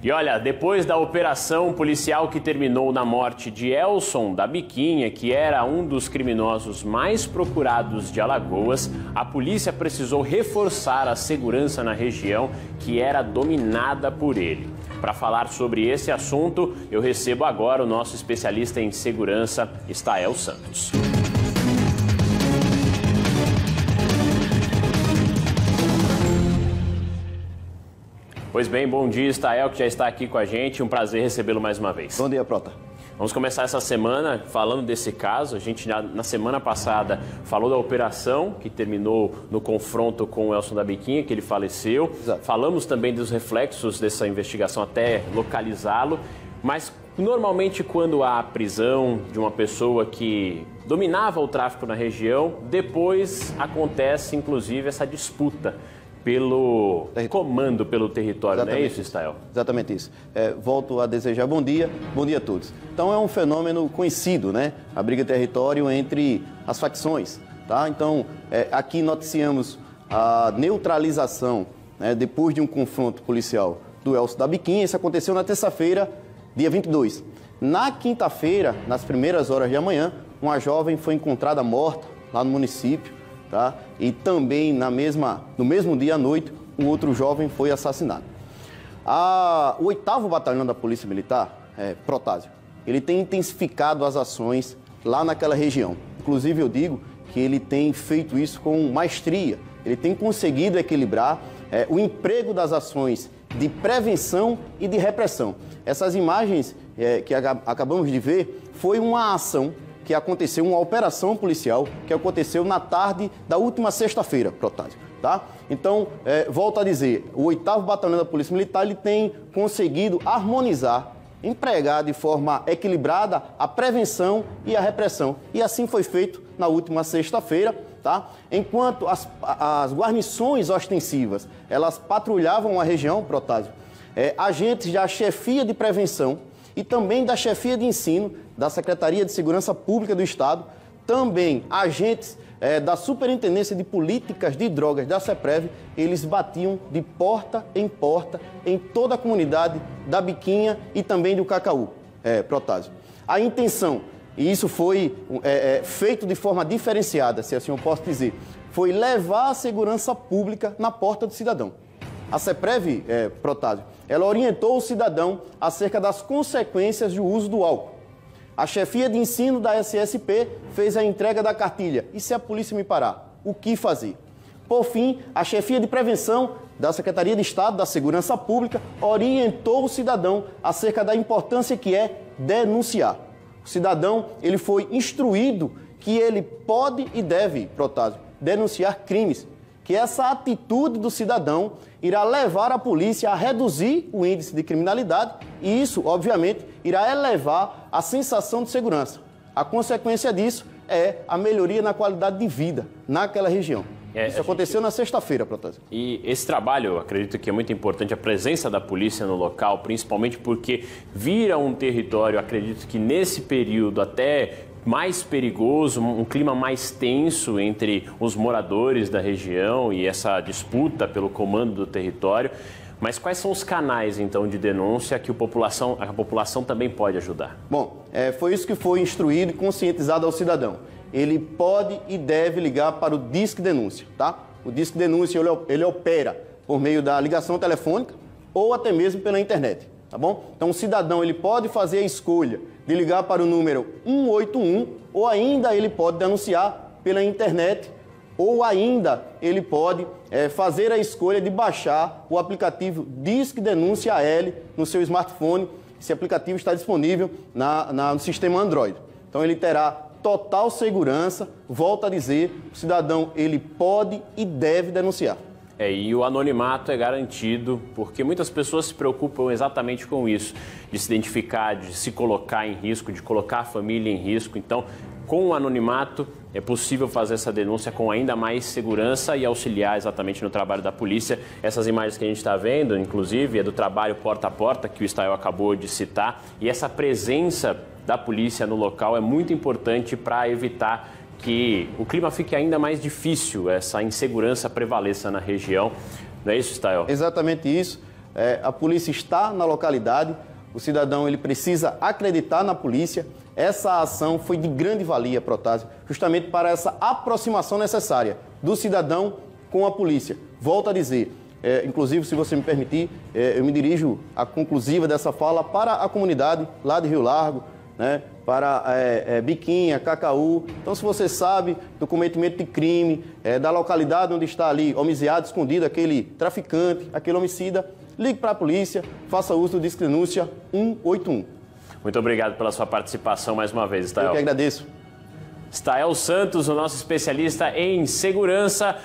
E olha, depois da operação policial que terminou na morte de Elson da Biquinha, que era um dos criminosos mais procurados de Alagoas, a polícia precisou reforçar a segurança na região que era dominada por ele. Para falar sobre esse assunto, eu recebo agora o nosso especialista em segurança, Stael Santos. Pois bem, bom dia, Stael, que já está aqui com a gente. Um prazer recebê-lo mais uma vez. Bom dia, Prota. Vamos começar essa semana falando desse caso. A gente, na semana passada, falou da operação que terminou no confronto com o Elson da Biquinha, que ele faleceu. Exato. Falamos também dos reflexos dessa investigação até localizá-lo. Mas, normalmente, quando há prisão de uma pessoa que dominava o tráfico na região, depois acontece, inclusive, essa disputa pelo comando pelo território, Exatamente não é isso, Stael? Exatamente isso. É, volto a desejar bom dia, bom dia a todos. Então é um fenômeno conhecido, né? A briga território entre as facções, tá? Então é, aqui noticiamos a neutralização, né, depois de um confronto policial do Elcio da Biquinha, isso aconteceu na terça-feira, dia 22. Na quinta-feira, nas primeiras horas de amanhã, uma jovem foi encontrada morta lá no município tá? E também na mesma, no mesmo dia à noite, um outro jovem foi assassinado. A, o oitavo batalhão da Polícia Militar, é, Protásio, ele tem intensificado as ações lá naquela região. Inclusive, eu digo que ele tem feito isso com maestria. Ele tem conseguido equilibrar é, o emprego das ações de prevenção e de repressão. Essas imagens é, que acabamos de ver foi uma ação que aconteceu uma operação policial que aconteceu na tarde da última sexta-feira, Protásio. Tá? Então, é, volto a dizer, o oitavo batalhão da Polícia Militar ele tem conseguido harmonizar, empregar de forma equilibrada a prevenção e a repressão. E assim foi feito na última sexta-feira, tá? Enquanto as, as guarnições ostensivas elas patrulhavam a região, Protásio, é, agentes da chefia de prevenção e também da chefia de ensino da Secretaria de Segurança Pública do Estado, também agentes é, da Superintendência de Políticas de Drogas da CEPREV, eles batiam de porta em porta em toda a comunidade da Biquinha e também do Cacaú, é, Protásio. A intenção, e isso foi é, é, feito de forma diferenciada, se assim eu posso dizer, foi levar a segurança pública na porta do cidadão. A CEPREV, é, Protásio, ela orientou o cidadão acerca das consequências do uso do álcool. A chefia de ensino da SSP fez a entrega da cartilha. E se a polícia me parar? O que fazer? Por fim, a chefia de prevenção da Secretaria de Estado da Segurança Pública orientou o cidadão acerca da importância que é denunciar. O cidadão ele foi instruído que ele pode e deve, Protásio, denunciar crimes que essa atitude do cidadão irá levar a polícia a reduzir o índice de criminalidade e isso, obviamente, irá elevar a sensação de segurança. A consequência disso é a melhoria na qualidade de vida naquela região. É, Isso aconteceu gente... na sexta-feira, Protásio. E esse trabalho, acredito que é muito importante, a presença da polícia no local, principalmente porque vira um território, acredito que nesse período até mais perigoso, um clima mais tenso entre os moradores da região e essa disputa pelo comando do território. Mas quais são os canais, então, de denúncia que a população, a população também pode ajudar? Bom, é, foi isso que foi instruído e conscientizado ao cidadão. Ele pode e deve ligar para o Disque Denúncia, tá? O Disque Denúncia, ele, ele opera por meio da ligação telefônica ou até mesmo pela internet tá bom? Então o cidadão ele pode fazer a escolha de ligar para o número 181 ou ainda ele pode denunciar pela internet ou ainda ele pode é, fazer a escolha de baixar o aplicativo Disque Denúncia AL no seu smartphone. Esse aplicativo está disponível na, na, no sistema Android. Então ele terá total segurança. Volto a dizer, o cidadão ele pode e deve denunciar. É, e o anonimato é garantido, porque muitas pessoas se preocupam exatamente com isso, de se identificar, de se colocar em risco, de colocar a família em risco. Então, com o anonimato, é possível fazer essa denúncia com ainda mais segurança e auxiliar exatamente no trabalho da polícia. Essas imagens que a gente está vendo, inclusive, é do trabalho porta a porta que o Stael acabou de citar. E essa presença da polícia no local é muito importante para evitar que o clima fique ainda mais difícil, essa insegurança prevaleça na região. Não é isso, Stael? Exatamente isso. é, a polícia está na localidade, o cidadão ele precisa acreditar na polícia. Essa ação foi de grande valia, Protásio, justamente para essa aproximação necessária do cidadão com a polícia. Volto a dizer, é, inclusive, se você me permitir, é, eu me dirijo à conclusiva dessa fala para a comunidade lá de Rio Largo, né, para é, é, Biquinha, Cacaú. Então, se você sabe do cometimento de crime, é, da localidade onde está ali homiciado escondido, aquele traficante, aquele homicida, ligue para a polícia, faça uso do disco denúncia 181. Muito obrigado pela sua participação mais uma vez, Estael. Eu que agradeço. Stael Santos, o nosso especialista em segurança.